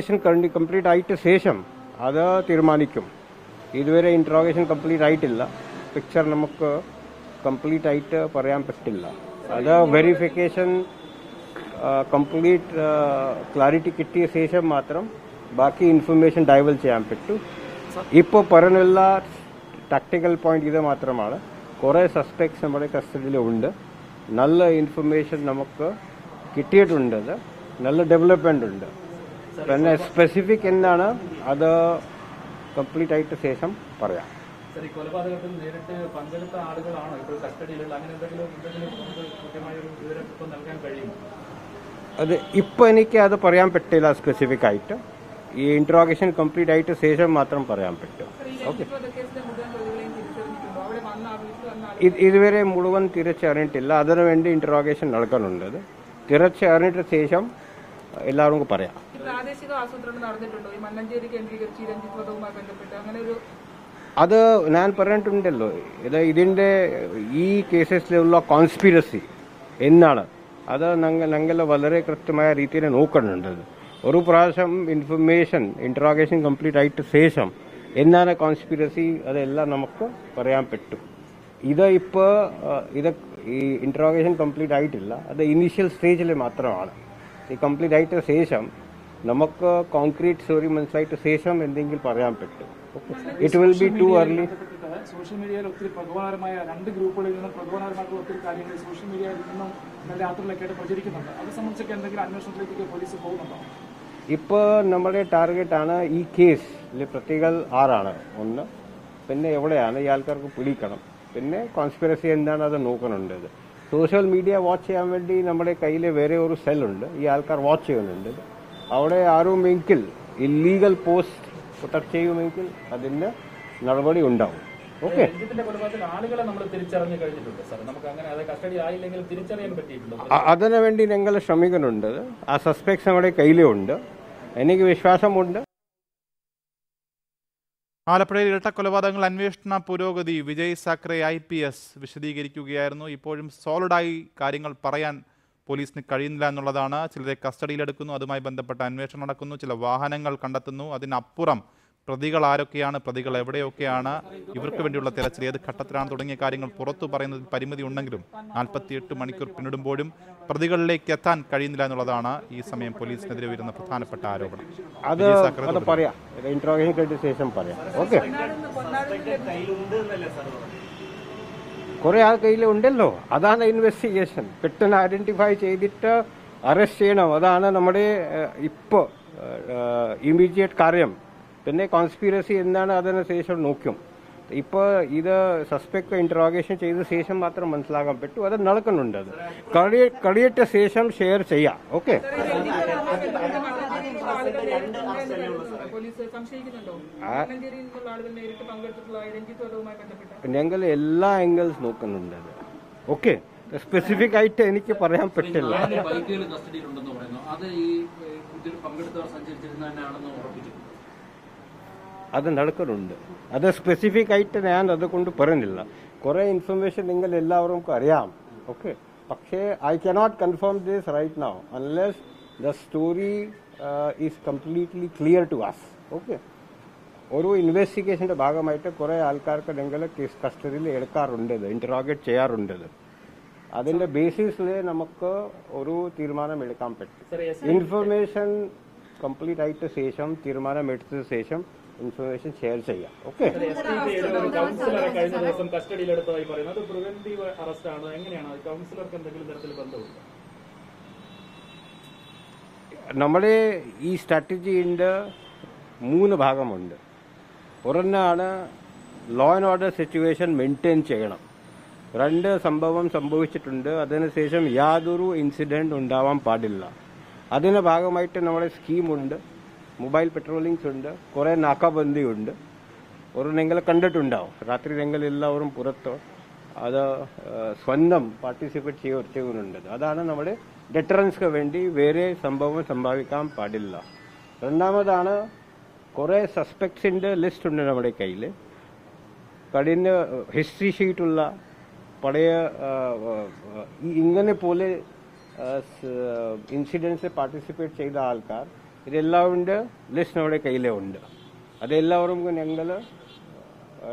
Interrogation complete ആയിട്ട് ശേഷം അത് തീരുമാനിക്കും. ഇതുവരെ ഇൻട്രോഗേഷൻ കംപ്ലീറ്റ് ആയിട്ടില്ല. പിക്ചർ നമുക്ക് കംപ്ലീറ്റ് ആയിട്ട് പറയാൻ പറ്റില്ല. അത് വെരിഫിക്കേഷൻ കംപ്ലീറ്റ് ക്ലാരിറ്റി കിട്ടിയ ശേഷം മാത്രം ബാക്കി ഇൻഫർമേഷൻ ഡൈവൽ ചെയ്യാൻ പറ്റും. ഇപ്പോൾ പറഞ്ഞുള്ള ടാക്ടിക്കൽ പോയിന്റ് ഇത് മാത്രമാണ്. കുറേ സസ്പെക്ട്സ് നമ്മുടെ കസ്റ്റഡിയിലുണ്ട് നല്ല ഇൻഫർമേഷൻ നമുക്ക് കിട്ടിയിട്ടുണ്ട്. നല്ല ഡെവലപ്മെന്റ് ഉണ്ട്. പിന്നെ സ്പെസിഫിക് എന്താണ്? അത് കംപ്ലീറ്റ് ആയിട്ട് ശേഷം പറയാം. അത് ഇപ്പൊ എനിക്ക് അത് പറയാൻ പറ്റില്ല സ്പെസിഫിക് ആയിട്ട്. ഈ ഇൻട്രോഗേഷൻ കംപ്ലീറ്റ് ആയിട്ട് ശേഷം മാത്രം പറയാൻ പറ്റും. ഓക്കെ ഇതുവരെ മുഴുവൻ തിരിച്ചറിഞ്ഞിട്ടില്ല. അതിനുവേണ്ടി ഇൻട്രോഗേഷൻ നടക്കുന്നുണ്ട്. തിരിച്ചറിഞ്ഞിട്ട് ശേഷം എല്ലാവർക്കും പറയാം. പ്രാദേശിക ആസൂത്രണം നടന്നിട്ടുണ്ടോ? ഈ മണ്ണഞ്ചേരി കേന്ദ്രീകരിച്ച് രഞ്ജിത് വധവുമായി ബന്ധപ്പെട്ട് അങ്ങനെ ഒരു അത് ഞാൻ പറഞ്ഞിട്ടുണ്ടല്ലോ. ഇത് ഇതിന്റെ ഈ കേസസിലുള്ള കോൺസ്പിരസി എന്നാണ്. അത് ഞങ്ങൾ വളരെ കൃത്യമായ രീതിയിൽ നോക്കുന്നുണ്ട്. ഒരു പ്രാവശ്യം ഇൻഫർമേഷൻ ഇൻട്രോഗേഷൻ കംപ്ലീറ്റ് ആയിട്ട് ശേഷം എന്നാണ് കോൺസ്പിരസി അതെല്ലാം നമുക്ക് പറയാൻ പറ്റും. ഇത് ഇപ്പോൾ ഇത് ഈ ഇൻട്രോഗേഷൻ കംപ്ലീറ്റ് ആയിട്ടില്ല. അത് ഇനീഷ്യൽ സ്റ്റേജിൽ മാത്രമാണ്. ഈ കംപ്ലീറ്റ് ആയിട്ട് ശേഷം നമുക്ക് കോൺക്രീറ്റ് സ്റ്റോറി മനസ്സിലായിട്ട് ശേഷം എന്തെങ്കിലും പറയാൻ പറ്റും. It will be too early social മീഡിയയിൽ ഒത്തിരി പ്രകോപനപരമായ രണ്ട് ഗ്രൂപ്പുകളിൽ നിന്നും പ്രകോപനപരമായിട്ടുള്ള ഒത്തിരി കാര്യങ്ങൾ സോഷ്യൽ മീഡിയയിൽ നിന്നും നല്ല യാത്രകളൊക്കെ പ്രചരിക്കുന്നുണ്ട്. അത് സംബന്ധിച്ചൊക്കെ എന്തെങ്കിലും അന്വേഷണത്തിലേക്ക് പോലീസ് പോകുന്നുണ്ടോ? ഇപ്പോൾ നമ്മുടെ ടാർഗറ്റ് ആണ് ഈ കേസിൽ പ്രതികൾ ആറാണ് ഒന്ന് പിന്നെ എവിടെയാണ്? ഈ ആൾക്കാർക്ക് പിടിക്കണം. പിന്നെ കോൺസ്പിറസി എന്താണ്? അത് നോക്കുന്നുണ്ട് സോഷ്യൽ മീഡിയ വാച്ച് ചെയ്യാൻ വേണ്ടി നമ്മുടെ കയ്യിൽ വേറെ ഒരു സെല്ലുണ്ട് ഈ ആൾക്കാർ വാച്ച് ചെയ്യുന്നുണ്ട്. അവിടെ ആരുമെങ്കിൽ ഇല്ലീഗൽ പോസ്റ്റ് പ്രൊട്ടക്ട് ചെയ്യുമെങ്കിൽ അതിന് നടപടി ഉണ്ടാവും. ഓക്കെ ആളുകളെ നമ്മൾ തിരിച്ചറിഞ്ഞു കഴിഞ്ഞിട്ടുണ്ട് സാർ നമുക്ക് അങ്ങനെ അത് കസ്റ്റഡി ആയില്ലെങ്കിൽ തിരിച്ചറിയാൻ പറ്റിയിട്ടുണ്ടോ. വേണ്ടി ഞങ്ങൾ ശ്രമിക്കുന്നുണ്ട്. ആ സസ്പെക്ട്സ് നമ്മുടെ കയ്യിലുണ്ട്. എനിക്ക് വിശ്വാസമുണ്ട്. ആലപ്പുഴയിൽ ഇരട്ട കൊലപാതകങ്ങൾ അന്വേഷണ പുരോഗതി Vijay Sakhare I P S വിശദീകരിക്കുകയായിരുന്നു. ഇപ്പോഴും സോളിഡായി കാര്യങ്ങൾ പറയാൻ പോലീസിന് കഴിയുന്നില്ല എന്നുള്ളതാണ് ചിലരെ കസ്റ്റഡിയിലെടുക്കുന്നു അതുമായി ബന്ധപ്പെട്ട അന്വേഷണം നടക്കുന്നു ചില വാഹനങ്ങൾ കണ്ടെത്തുന്നു. അതിനപ്പുറം പ്രതികൾ ആരൊക്കെയാണ് പ്രതികൾ എവിടെയൊക്കെയാണ് ഇവർക്ക് വേണ്ടിയുള്ള തിരച്ചിൽ ഏത് ഘട്ടത്തിലാണ് തുടങ്ങിയ കാര്യങ്ങൾ പുറത്തു പറയുന്നതിൽ പരിമിതി ഉണ്ടെങ്കിലും നാൽപ്പത്തിയെട്ട് മണിക്കൂർ പിന്നിടുമ്പോഴും പ്രതികളിലേക്ക് എത്താൻ കഴിയുന്നില്ല എന്നുള്ളതാണ് ഈ സമയം പോലീസിനെതിരെ വരുന്ന പ്രധാനപ്പെട്ട ആരോപണം. അത് പറയാം. ഇന്റർവ്യൂ കഴിഞ്ഞ ശേഷം പറയാം. ഓക്കെ കുറെ ആൾ കയ്യിൽ ഉണ്ടല്ലോ. അതാണ് ഇൻവെസ്റ്റിഗേഷൻ പെട്ടെന്ന് ഐഡന്റിഫൈ ചെയ്തിട്ട് അറസ്റ്റ് ചെയ്യണം. അതാണ് നമ്മുടെ ഇപ്പോൾ ഇപ്പോ ഇമ്മീഡിയറ്റ് കാര്യം. പിന്നെ കോൺസ്പിറസി എന്താണ് അതിന് ശേഷം നോക്കും. ഇപ്പോൾ ഇത് സസ്പെക്ട് ഇൻട്രോഗേഷൻ ചെയ്ത ശേഷം മാത്രം മനസ്സിലാക്കാൻ പറ്റും. അത് നടക്കുന്നുണ്ട് അത്. കഴിയ കഴിയട്ട ശേഷം ഷെയർ ചെയ്യാം. ഓക്കെ ഞങ്ങൾ എല്ലാ ആംഗിൾസ് നോക്കുന്നുണ്ട് അത്. ഓക്കെ സ്പെസിഫിക് ആയിട്ട് എനിക്ക് പറയാൻ പറ്റില്ല. അത് നടക്കുന്നുണ്ട്. അത് സ്പെസിഫിക് ആയിട്ട് ഞാൻ അതുകൊണ്ട് പറയുന്നില്ല കുറെ ഇൻഫർമേഷൻ നിങ്ങൾ എല്ലാവർക്കും അറിയാം. ഓക്കെ പക്ഷേ I cannot confirm this right now unless the story is completely clear to us okay ഒരു ഇൻവെസ്റ്റിഗേഷന്റെ ഭാഗമായിട്ട് കുറെ ആൾക്കാർക്ക് നിങ്ങൾ കേസ് കസ്റ്റഡിയിൽ എടുക്കാറുണ്ട് ഇന്ററോഗേറ്റ് ചെയ്യാറുണ്ട് അതിന്റെ ബേസിസിൽ നമുക്ക് ഒരു തീരുമാനം എടുക്കാൻ പറ്റും. ഇൻഫർമേഷൻ കംപ്ലീറ്റ് ആയിട്ട് ശേഷം തീരുമാനം എടുത്ത ശേഷം ഇൻഫർമേഷൻ ഷെയർ ചെയ്യാം. ഓക്കെ കസ്റ്റഡിയിലെടുത്തതായി പറയുന്നത്. പ്രിവെന്റീവ് അറസ്റ്റ് ആണ്. എങ്ങനെയാണ്? കൗൺസിലർക്ക് എന്തെങ്കിലും തരത്തിൽ ബന്ധമുണ്ട്? നമ്മുടെ ഈ സ്ട്രാറ്റജീന്റെ മൂന്ന് ഭാഗമുണ്ട്. ഒരെണ്ണാണ് law and order situation maintain ചെയ്യണം. രണ്ട് സംഭവം സംഭവിച്ചിട്ടുണ്ട്. അതിനുശേഷം യാതൊരു ഇൻസിഡന്റ് ഉണ്ടാവാൻ പാടില്ല. അതിന്റെ ഭാഗമായിട്ട് നമ്മുടെ സ്കീമുണ്ട് മൊബൈൽ പെട്രോളിങ്സ് ഉണ്ട്. കുറേ നാക്കാബന്ദി ഉണ്ട്. ഒരു നിങ്ങൾ കണ്ടിട്ടുണ്ടാവും. രാത്രി നിങ്ങൾ എല്ലാവരും പുറത്തോ അത് സ്വന്തം പാർട്ടിസിപ്പേറ്റ് ചെയ്യ ചെയ്യുന്നുണ്ട് അതാണ് നമ്മുടെ ഡെറ്ററൻസ്ക്ക് വേണ്ടി വേറെ സംഭവം സംഭവിക്കാൻ പാടില്ല. രണ്ടാമതാണ് കുറേ സസ്പെക്ട്സിന്റെ ലിസ്റ്റ് ഉണ്ട് നമ്മുടെ കയ്യിൽ കഴിഞ്ഞ ഹിസ്റ്ററി ഷീറ്റുള്ള പഴയ ഇങ്ങനെ പോലെ ഇൻസിഡൻസിൽ പാർട്ടിസിപ്പേറ്റ് ചെയ്ത ആൾക്കാർ ഇതെല്ലാവരുടെ ലിസ്റ്റ് നമ്മുടെ കയ്യിലേ ഉണ്ട്. അതെല്ലാവരും ഞങ്ങൾ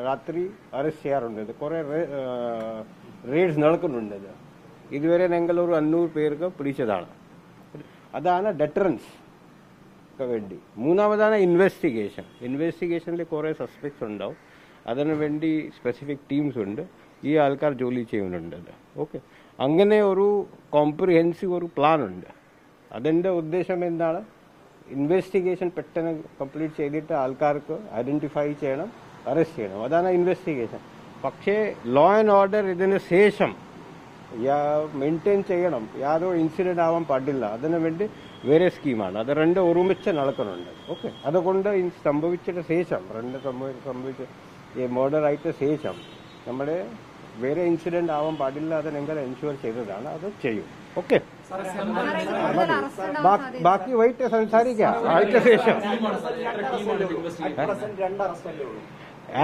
രാത്രി അറസ്റ്റ് ചെയ്യാറുണ്ട്. കുറേ റെയ്ഡ്സ് നടക്കുന്നുണ്ട് ഇതുവരെ ഞങ്ങൾ ഒരു അഞ്ഞൂറ് പേർക്ക് പിടിച്ചതാണ്. അതാണ് ഡെറ്ററൻസ് വേണ്ടി. മൂന്നാമതാണ് ഇൻവെസ്റ്റിഗേഷൻ ഇൻവെസ്റ്റിഗേഷനിൽ കുറേ സസ്പെക്ട്സ് ഉണ്ടാവും. അതിനു വേണ്ടി സ്പെസിഫിക് ടീംസ് ഉണ്ട്. ഈ ആൾക്കാർ ജോലി ചെയ്യുന്നുണ്ട്. ഓക്കെ അങ്ങനെ ഒരു കോംപ്രിഹെൻസീവ് ഒരു പ്ലാൻ ഉണ്ട്. അതിന്റെ ഉദ്ദേശം എന്താണ്? ഇൻവെസ്റ്റിഗേഷൻ പെട്ടെന്ന് കംപ്ലീറ്റ് ചെയ്തിട്ട് ആൾക്കാർക്ക് ഐഡന്റിഫൈ ചെയ്യണം അറസ്റ്റ് ചെയ്യണം. അതാണ് ഇൻവെസ്റ്റിഗേഷൻ പക്ഷേ ലോ ആൻഡ് ഓർഡർ ഇതിന് ശേഷം മെയിന്റെയിൻ ചെയ്യണം. യാതൊരു ഇൻസിഡന്റ് ആവാൻ പാടില്ല. അതിനു വേണ്ടി വേറെ സ്കീമാണ് അത് രണ്ട് ഒരുമിച്ച് നടക്കുന്നുണ്ട്. ഓക്കെ അതുകൊണ്ട് സംഭവിച്ചിട്ട് ശേഷം രണ്ട് സംഭവി- സംഭവിച്ച ഈ മർഡർ ആയിട്ട് ശേഷം നമ്മൾ വേറെ ഇൻസിഡന്റ് ആവാൻ പാടില്ല അത് എൻഷുവർ ചെയ്തതാണ്. അത് ചെയ്യും. ഓക്കെ ബാക്കി വൈകിട്ട് സംസാരിക്കാം. ആഴ്ച ശേഷം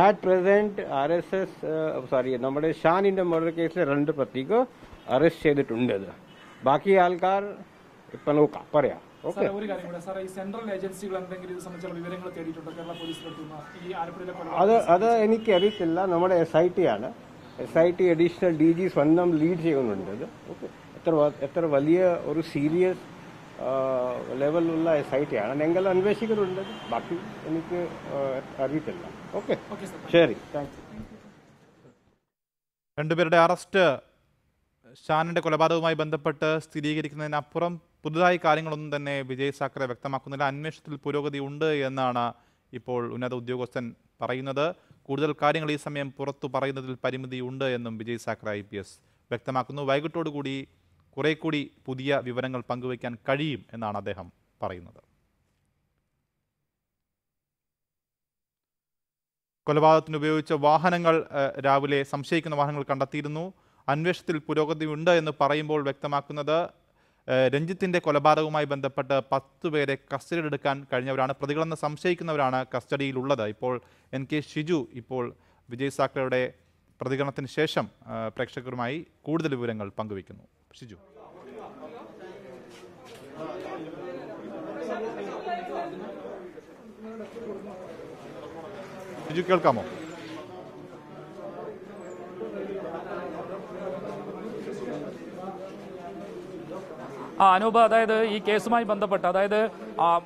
at present R S S sorry നമ്മുടെ ഷാനിന്റെ മർഡർ കേസിൽ രണ്ട് പ്രതിക്ക് അറസ്റ്റ് ചെയ്തിട്ടുണ്ട് അത്. ബാക്കി ആൾക്കാർ ഇപ്പൊ നോക്കാം പറയാം. ഓക്കെ അത് അത് എനിക്ക് അറിയത്തില്ല നമ്മുടെ എസ് ഐ ടി ആണ്. S I T additional D G സ്വന്തം ലീഡ് ചെയ്യുന്നുണ്ട് അത്. ഓക്കെ എത്ര എത്ര വലിയ ഒരു സീരിയസ് ലെവലിലുള്ള എസ് ഐ ടി ആണ് ഞങ്ങൾ അന്വേഷിക്കുന്നുണ്ട് ബാക്കി എനിക്ക് അറിയിട്ടില്ല ഓക്കെ ശരി. താങ്ക് രണ്ടുപേരുടെ അറസ്റ്റ് ഷാനിന്റെ കൊലപാതകവുമായി ബന്ധപ്പെട്ട് സ്ഥിരീകരിക്കുന്നതിനപ്പുറം പുതുതായി കാര്യങ്ങളൊന്നും തന്നെ വിജയ് സാക്കറെ വ്യക്തമാക്കുന്നില്ല. അന്വേഷണത്തിൽ പുരോഗതി ഉണ്ട് എന്നാണ് ഇപ്പോൾ ഉന്നത ഉദ്യോഗസ്ഥൻ പറയുന്നത്. കൂടുതൽ കാര്യങ്ങൾ ഈ സമയം പുറത്തു പറയുന്നതിൽ പരിമിതി ഉണ്ട് എന്നും Vijay Sakhare I P S വ്യക്തമാക്കുന്നു. വൈകിട്ടോടുകൂടി കുറെ കൂടി പുതിയ വിവരങ്ങൾ പങ്കുവയ്ക്കാൻ കഴിയും എന്നാണ് അദ്ദേഹം പറയുന്നത്. കൊലപാതകത്തിന് ഉപയോഗിച്ച വാഹനങ്ങൾ രാവിലെ സംശയിക്കുന്ന വാഹനങ്ങൾ കണ്ടെത്തിയിരുന്നു. അന്വേഷണത്തിൽ പുരോഗതി ഉണ്ട് എന്ന് പറയുമ്പോൾ വ്യക്തമാക്കുന്നത് രഞ്ജിത്തിന്റെ കൊലപാതകവുമായി ബന്ധപ്പെട്ട് പത്ത് പേരെ കസ്റ്റഡിയിലെടുക്കാൻ കഴിഞ്ഞവരാണ്. പ്രതികളെന്ന് സംശയിക്കുന്നവരാണ് കസ്റ്റഡിയിലുള്ളത്. ഇപ്പോൾ എൻ കെ ഷിജു ഇപ്പോൾ വിജയ് സാക്കറയുടെ പ്രതികരണത്തിന് ശേഷം പ്രേക്ഷകരുമായി കൂടുതൽ വിവരങ്ങൾ പങ്കുവയ്ക്കുന്നു. ഷിജു ഷിജു കേൾക്കാമോ അനൂപ് അതായത് ഈ കേസുമായി ബന്ധപ്പെട്ട് അതായത്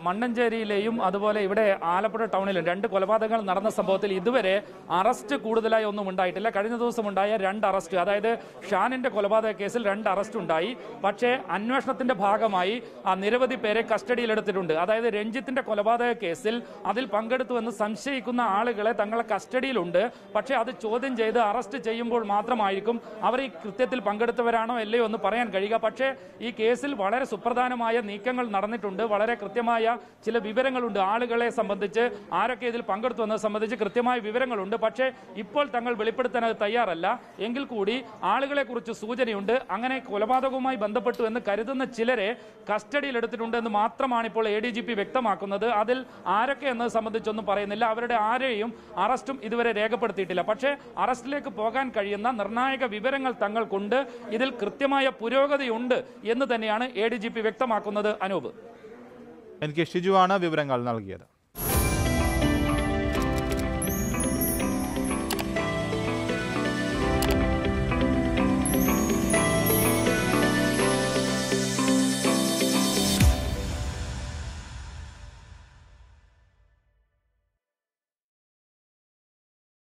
മണ്ണഞ്ചേരിയിലെയും അതുപോലെ ഇവിടെ ആലപ്പുഴ ടൗണിലും രണ്ട് കൊലപാതകങ്ങൾ നടന്ന സംഭവത്തിൽ ഇതുവരെ അറസ്റ്റ് കൂടുതലായി ഒന്നും ഉണ്ടായിട്ടില്ല. കഴിഞ്ഞ ദിവസം ഉണ്ടായ രണ്ട് അറസ്റ്റ് അതായത് ഷാനിന്റെ കൊലപാതക കേസിൽ രണ്ട് അറസ്റ്റ് ഉണ്ടായി. പക്ഷേ അന്വേഷണത്തിന്റെ ഭാഗമായി നിരവധി പേരെ കസ്റ്റഡിയിലെടുത്തിട്ടുണ്ട്. അതായത് രഞ്ജിത്തിന്റെ കൊലപാതക കേസിൽ അതിൽ പങ്കെടുത്തുവെന്ന് സംശയിക്കുന്ന ആളുകളെ തങ്ങളെ കസ്റ്റഡിയിലുണ്ട്. പക്ഷേ അത് ചോദ്യം ചെയ്ത് അറസ്റ്റ് ചെയ്യുമ്പോൾ മാത്രമായിരിക്കും അവർ ഈ കൃത്യത്തിൽ പങ്കെടുത്തവരാണോ അല്ലയോ എന്ന് പറയാൻ കഴിയുക. പക്ഷേ ഈ കേസിൽ വളരെ സുപ്രധാനമായ നീക്കങ്ങൾ നടന്നിട്ടുണ്ട്. വളരെ കൃത്യമായ ചില വിവരങ്ങളുണ്ട് ആളുകളെ സംബന്ധിച്ച്. ആരൊക്കെ ഇതിൽ പങ്കെടുത്തു എന്നത് സംബന്ധിച്ച് കൃത്യമായ വിവരങ്ങളുണ്ട്. പക്ഷേ ഇപ്പോൾ തങ്ങൾ വെളിപ്പെടുത്താൻ അത് തയ്യാറല്ല. എങ്കിൽ കൂടി ആളുകളെ കുറിച്ച് സൂചനയുണ്ട്. അങ്ങനെ കൊലപാതകവുമായി ബന്ധപ്പെട്ടു എന്ന് കരുതുന്ന ചിലരെ കസ്റ്റഡിയിൽ എടുത്തിട്ടുണ്ട് എന്ന് മാത്രമാണ് ഇപ്പോൾ എ ഡി ജി പി വ്യക്തമാക്കുന്നത്. അതിൽ ആരൊക്കെ എന്നത് സംബന്ധിച്ചൊന്നും പറയുന്നില്ല. അവരുടെ ആരെയും അറസ്റ്റും ഇതുവരെ രേഖപ്പെടുത്തിയിട്ടില്ല. പക്ഷേ അറസ്റ്റിലേക്ക് പോകാൻ കഴിയുന്ന നിർണായക വിവരങ്ങൾ തങ്ങൾക്കുണ്ട്. ഇതിൽ കൃത്യമായ പുരോഗതിയുണ്ട് എന്ന് തന്നെയാണ് എ ഡി ജി പി വ്യക്തമാക്കുന്നത് അനൂപ്. എനിക്ക് ഷിജുവാണ് വിവരങ്ങൾ നൽകിയത്.